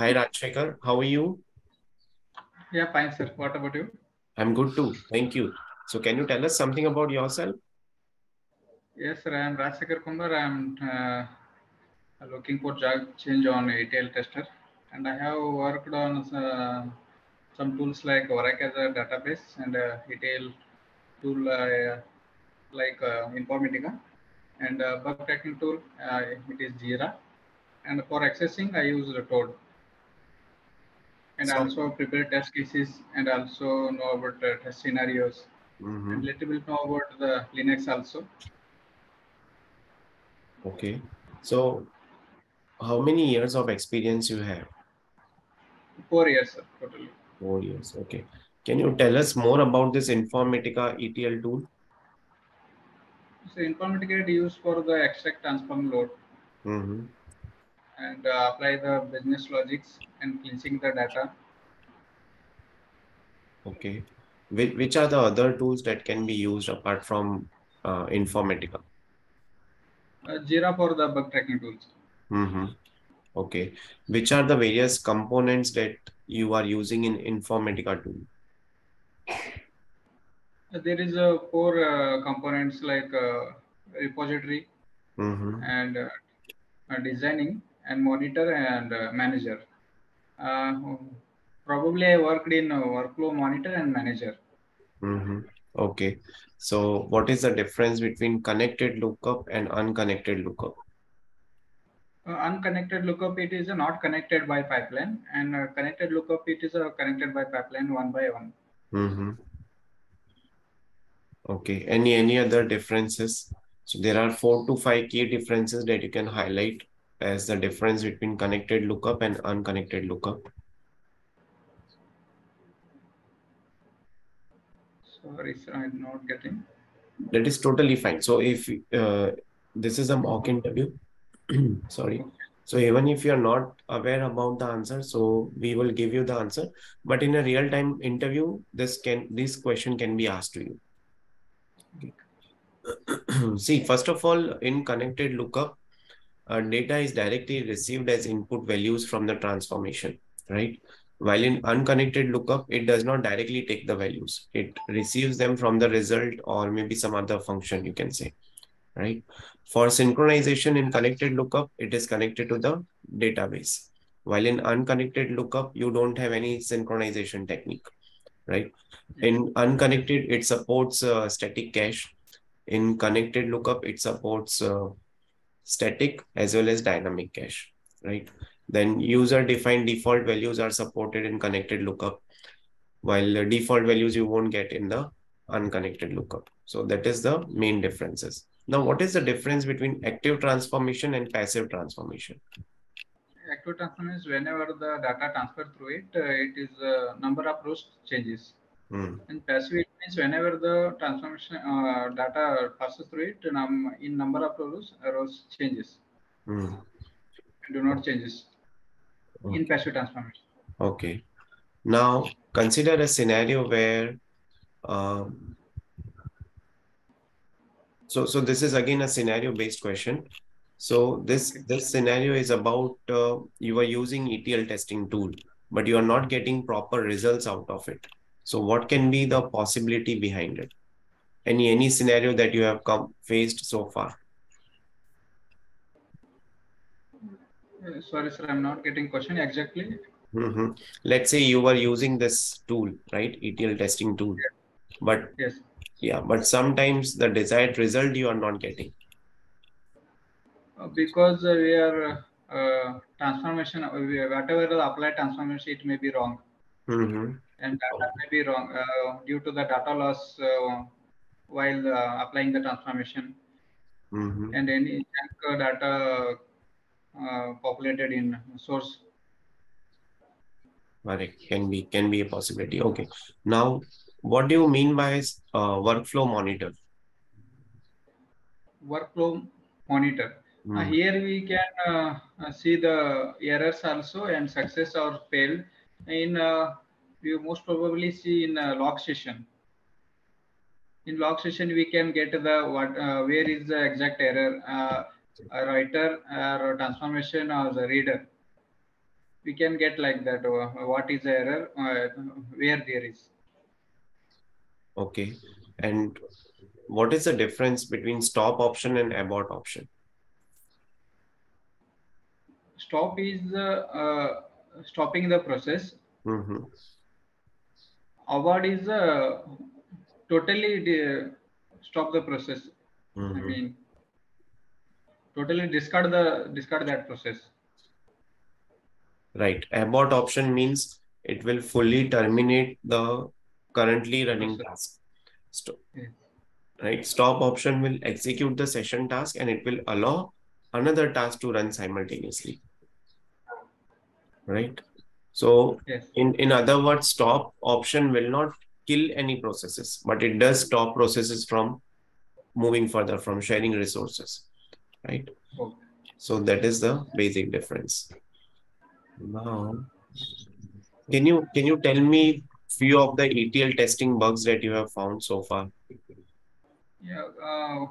Hi, Rajshekar. How are you? Yeah, fine, sir. What about you? I'm good too. Thank you. So, can you tell us something about yourself? Yes, sir. I am Rajsekhar Kumar. I am uh, looking for job change on ETL tester, and I have worked on uh, some tools like Oracle as a database and uh, ETL tool uh, like uh, Informatica, and uh, bug tracking tool uh, it is Jira, and for accessing I use the Toad. And So- also prepare test cases and also know about uh, test scenarios Mhm. and little bit know about the Linux also. Okay. So, how many years of experience you have? Four years, sir, totally. Four years. Okay. Can you tell us more about this Informatica ETL tool? So Informatica is used for the extract, transform, load, Mhm. and uh, apply the business logics and cleansing the data. Okay. Which, which are the other tools that can be used apart from uh, Informatica? Uh, Jira for the bug tracking tools. Mm-hmm. Okay. Which are the various components that you are using in Informatica tool? There is uh, four uh, components like uh, repository Mm-hmm. and uh, designing and monitor and uh, manager. Uh, probably I worked in workflow monitor and manager. Mm-hmm. Okay. So what is the difference between connected lookup and unconnected lookup? Uh, unconnected lookup it is uh, not connected by pipeline and uh, connected lookup it is uh, connected by pipeline one by one. Mm-hmm. Okay. Any any other differences? So there are four to five key differences that you can highlight as the difference between connected lookup and unconnected lookup. Sorry, sir, I'm not getting. That is totally fine. So if uh, this is a mock interview, sorry. So even if you're not aware about the answer, so we will give you the answer. But in a real-time interview, this can this question can be asked to you. Okay. See, first of all, in connected lookup, uh, data is directly received as input values from the transformation, right? While in unconnected lookup, it does not directly take the values. It receives them from the result or maybe some other function, you can say, right? For synchronization in connected lookup, it is connected to the database. While in unconnected lookup, you don't have any synchronization technique, right? In unconnected, it supports uh, static cache. In connected lookup, it supports uh, static as well as dynamic cache, right? Then user defined default values are supported in connected lookup, while the default values you won't get in the unconnected lookup. So that is the main differences. Now, what is the difference between active transformation and passive transformation? Active transformation is whenever the data transfer through it, uh, it is uh, number of rows changes. Hmm. And passive it means whenever the transformation uh, data passes through it, num in number of rows, rows changes. Hmm. Do not changes in passive transformation. Okay. Now consider a scenario where um, so so this is again a scenario based question. So this Okay. this scenario is about uh, you are using ETL testing tool, but you are not getting proper results out of it. So what can be the possibility behind it? Any any scenario that you have come faced so far? Uh, sorry, sir, I'm not getting question exactly. Mhm. Let's say you were using this tool, right? ETL testing tool, but Yes. yeah, but sometimes the desired result you are not getting. Uh, because uh, we are uh, transformation, whatever the applied transformation, it may be wrong. Mhm. And data may be wrong uh, due to the data loss uh, while uh, applying the transformation Mhm. and any uh, data uh, populated in source. Correct. Can be can be a possibility. Okay. Now, what do you mean by uh, workflow monitor? Workflow monitor. Uh, Hmm. here we can uh, uh, see the errors also and success or fail in uh, you most probably see in uh, log session. In log session, we can get the what uh, where is the exact error, uh, a writer or transformation or the reader. we can get like that uh, what is the error uh, where there is Okay. And what is the difference between stop option and abort option? stop is uh, uh, stopping the process Mm-hmm. Award is uh, totally de- stop the process i Mm-hmm. mean totally discard the discard that process Right. Abort option means it will fully terminate the currently running Process. task. Stop. Yeah. Right. Stop option will execute the session task and it will allow another task to run simultaneously. Right. So yes in, in other words, stop option will not kill any processes, but it does stop processes from moving further, from sharing resources. Right. Okay. So that is the basic difference. Now, can you can you tell me few of the ETL testing bugs that you have found so far? yeah uh,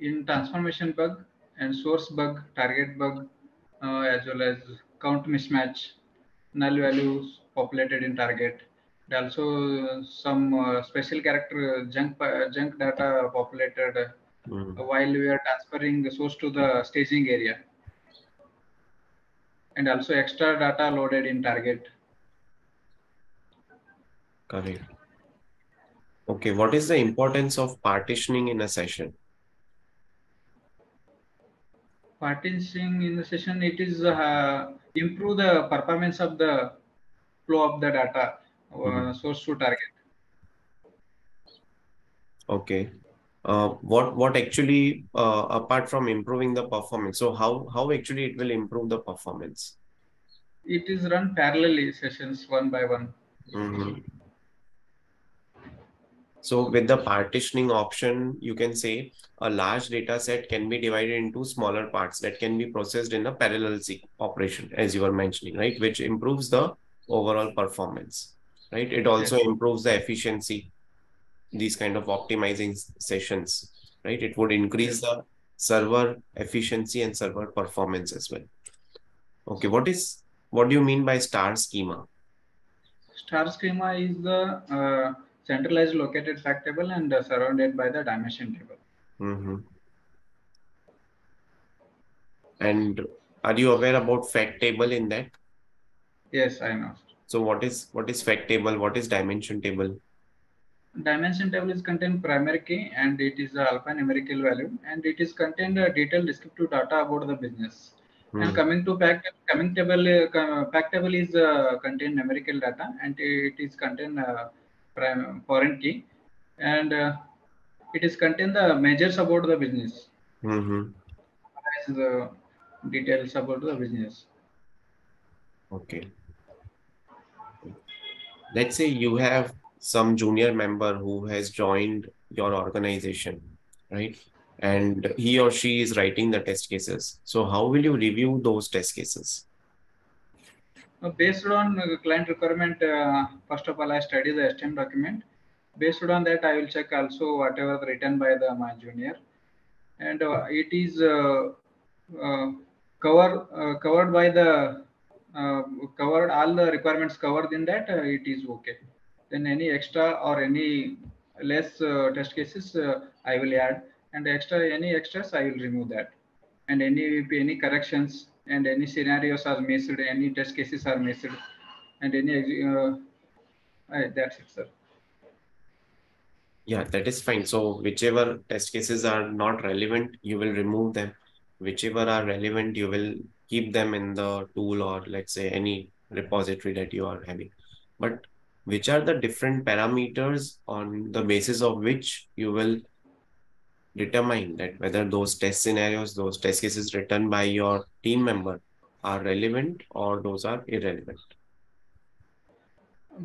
in transformation bug and source bug target bug uh, as well as count mismatch null values populated in target and also some uh, special character uh, junk junk data populated Hmm, while we are transferring the source to the staging area and also extra data loaded in target correct. Okay, what is the importance of partitioning in a session? partitioning in the session it is uh, improve the performance of the flow of the data uh, Mhm. source to target Okay. Uh, what what actually uh, apart from improving the performance, so how how actually it will improve the performance? it is run parallelly sessions one by one Mhm. So with the partitioning option, you can say a large data set can be divided into smaller parts that can be processed in a parallel operation, as you were mentioning, right? Which improves the overall performance, right? It also improves the efficiency, these kind of optimizing sessions, right? It would increase the server efficiency and server performance as well. Okay, what is what do you mean by star schema? star schema is the uh, centralized located fact table and uh, surrounded by the dimension table Mhm. And are you aware about fact table in that? yes i know So what is what is fact table? What is dimension table? dimension table is contain primary key and it is a alphanumerical value and it is contained uh, detailed descriptive data about the business and Hmm. coming to fact coming table uh, fact table is uh, contain numerical data and it is contain uh, prime foreign key and uh, it is contain the measures about the business Mhm. is the details about the business Okay. Let's say you have some junior member who has joined your organization, right? And he or she is writing the test cases. So how will you review those test cases? Based on client requirement, uh, first of all, I study the STM document. Based on that, I will check also whatever written by the my junior, and uh, it is uh, cover covered by the covered all the requirements covered in that. It is okay. Then any extra or any less test cases I will add, and extra any extras I will remove that and any any corrections and any scenarios are missed, any test cases are missed, and any uh, uh, that's it, sir. Yeah, that is fine. So whichever test cases are not relevant, you will remove them. Whichever are relevant, you will keep them in the tool or let's say any repository that you are having. But which are the different parameters on the basis of which you will determine that whether those test scenarios, those test cases written by your team member are relevant or those are irrelevant?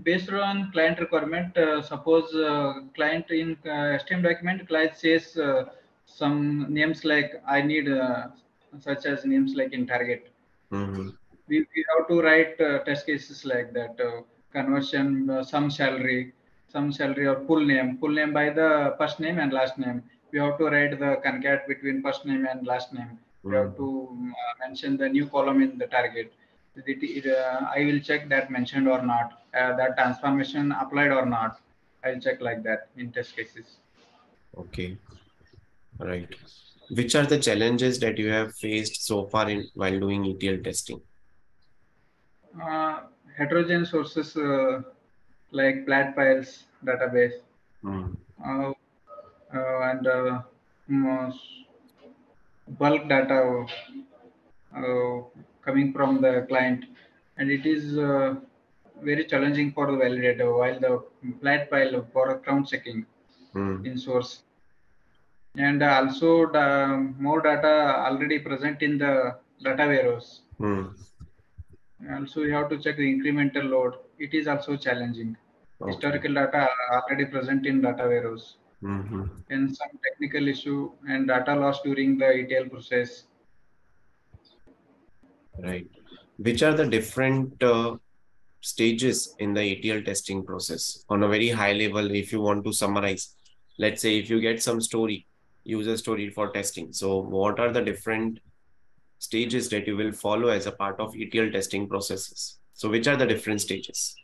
Based on client requirement, uh, suppose uh, client in uh, STM document, client says uh, some names like I need uh, such as names like in target. Mhm. We, we have to write uh, test cases like that uh, conversion, uh, some salary, some salary or full name, full name by the first name and last name. We have to write the concat between first name and last name. We have to uh, mention the new column in the target. it, it, uh, I will check that mentioned or not, uh, that transformation applied or not. I'll check like that in test cases. Okay. All right. Which are the challenges that you have faced so far in while doing ETL testing? Uh, heterogeneous sources uh, like flat files database uh, uh, and uh, mm, bulk data uh, coming from the client and it is uh, very challenging for the validator while the flat file for ground checking Hmm. in source and also the more data already present in the data warehouse Hmm. also you have to check the incremental load it is also challenging Okay. historical data are already present in data warehouse Mhm. and some technical issue and data loss during the ETL process. Right. Which are the different uh, stages in the ETL testing process on a very high level? If you want to summarize, let's say if you get some story, user story for testing. So, what are the different stages that you will follow as a part of ETL testing processes? So, which are the different stages?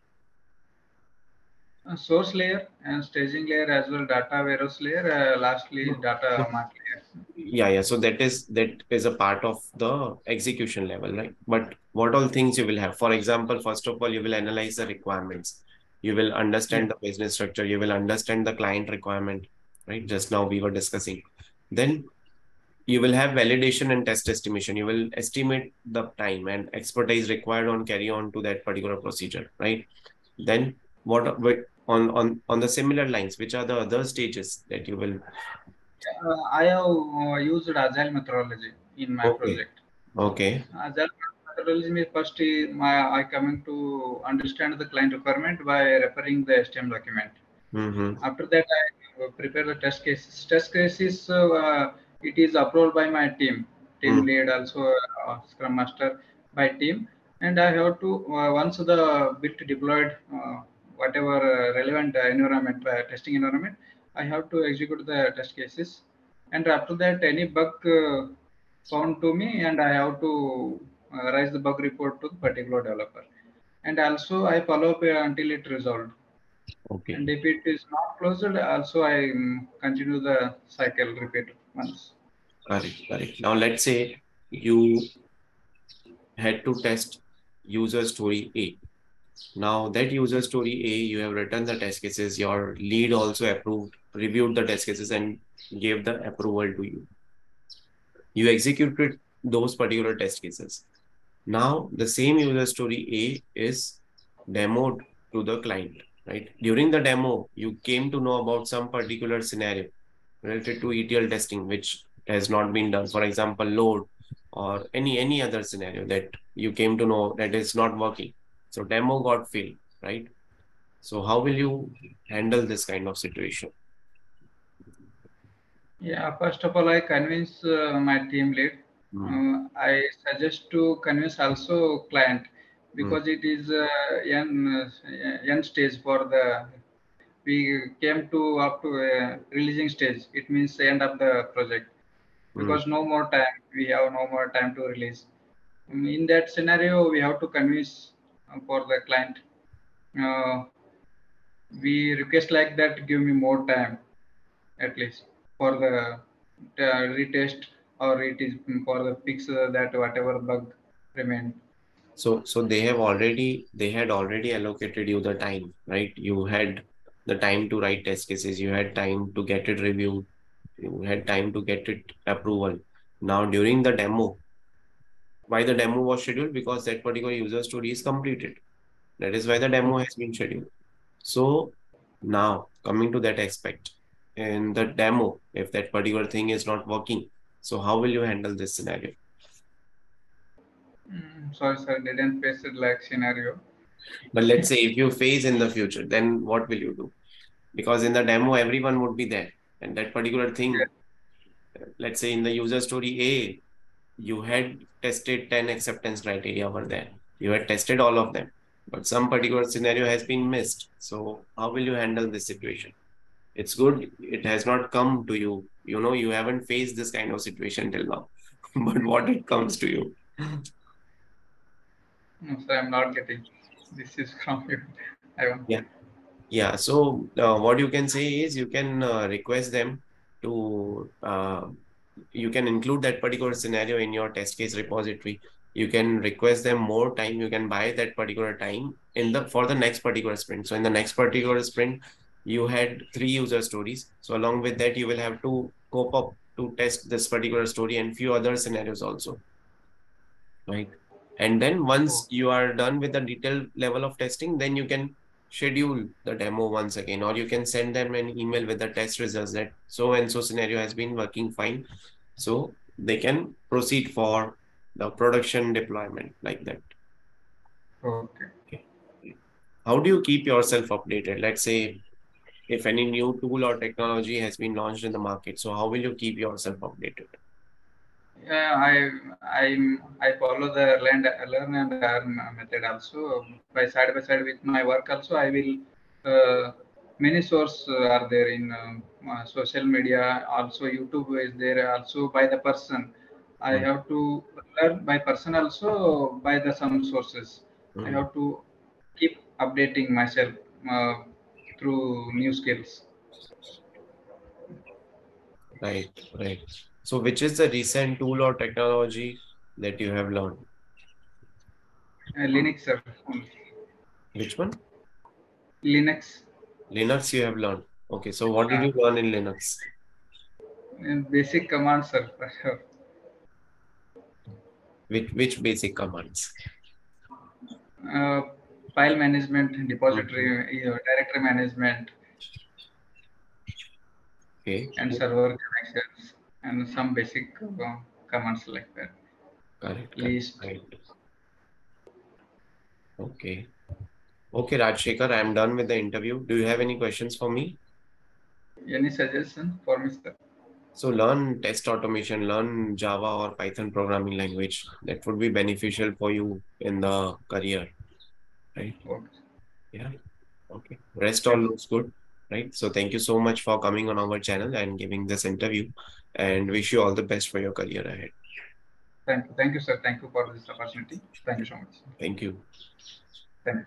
Source layer and staging layer as well data warehouse layer, uh, lastly data mart layer. Yeah, yeah. So that is that is a part of the execution level, right? But what all things you will have? For example, first of all, you will analyze the requirements. You will understand the business structure. You will understand the client requirement, right? Just now we were discussing. Then you will have validation and test estimation. You will estimate the time and expertise required on carry on to that particular procedure, right? Then what what- on on on the similar lines, which are the other stages that you will Uh, I have uh, used agile methodology in my Okay. project. okay. Agile methodology means first uh, my, I coming to understand the client requirement by referring the STM document. Mm-hmm. After that, I uh, prepare the test cases. Test cases, uh, it is approved by my team, team Hmm. lead, also uh, Scrum Master by team. And I have to, uh, once the bit deployed, uh, whatever uh, relevant uh, environment, uh, testing environment, I have to execute the test cases. And after that, any bug uh, found to me, and I have to uh, raise the bug report to the particular developer. And also, I follow up until it resolved. Okay. And if it is not closed, also I um, continue the cycle repeat once. Correct, correct. Now let's say you had to test user story A. Now that user story A, you have written the test cases, your lead also approved, reviewed the test cases and gave the approval to you. You executed those particular test cases. Now the same user story A is demoed to the client, right? During the demo, you came to know about some particular scenario related to ETL testing, which has not been done. For example, load or any any other scenario that you came to know that is not working. So demo got failed, right? So how will you handle this kind of situation? Yeah, first of all, I convince uh, my team lead. Hmm. Uh, I suggest to convince also client because it is uh, end, uh, end stage for the we came to up to uh, releasing stage. It means the end of the project because no more time. We have no more time to release. In that scenario, we have to convince for the client. Uh, we request like that. Give me more time, at least for the uh, retest or it is for the fix uh, that whatever bug remained. So so they have already they had already allocated you the time, right? You had the time to write test cases, you had time to get it reviewed, you had time to get it approval. Now during the demo, why the demo was scheduled? Because that particular user story is completed. That is why the demo has been scheduled. So now coming to that aspect, in the demo, if that particular thing is not working, so how will you handle this scenario? Mm, sorry, sir, didn't face it like scenario. But let's say if you face in the future, then what will you do? Because in the demo, everyone would be there. And that particular thing, let's say in the user story A, you had tested 10 acceptance criteria over there. You had tested all of them, but some particular scenario has been missed. So how will you handle this situation? It's good. It has not come to you. You know, you haven't faced this kind of situation till now. but what it comes to you? No, sir, I'm not getting. This is from you. I want. Yeah. Yeah. So uh, what you can say is you can uh, request them to uh, you can include that particular scenario in your test case repository. You can request them more time. You can buy that particular time in the for the next particular sprint. So in the next particular sprint, you had three user stories. So along with that, you will have to cope up to test this particular story and few other scenarios also. Right. And then once oh. you are done with the detailed level of testing, then you can schedule the demo once again, or you can send them an email with the test results that so and so scenario has been working fine. So they can proceed for the production deployment like that. Okay. okay. How do you keep yourself updated? Let's say if any new tool or technology has been launched in the market. So how will you keep yourself updated? Yeah, I I I follow the learn, learn and earn method also by side by side with my work also. I will uh, many sources are there in um, uh, social media. Also YouTube is there. Also by the person. I Mm. have to learn by person also by the some sources. I Mm. have to keep updating myself uh, through new skills. Right, right. So which is the recent tool or technology that you have learned? Uh, Linux, sir. Which one? Linux Linux you have learned. Okay, so what did you learn in Linux? and basic commands, sir. Which which basic commands? uh, file management, depository, uh, directory management, Okay, and server connections, and some basic uh, commands like that. correct. correct, List. Right. Okay. Okay, Rajshekhar, I am done with the interview. Do you have any questions for me? Any suggestion for me, sir? So learn test automation, learn Java or Python programming language. That would be beneficial for you in the career, right? Okay. Yeah. Okay. Rest all looks good, right? So thank you so much for coming on our channel and giving this interview and wish you all the best for your career ahead. Thank you. Thank you, sir. Thank you for this opportunity. Thank you so much. Thank you. Thank you.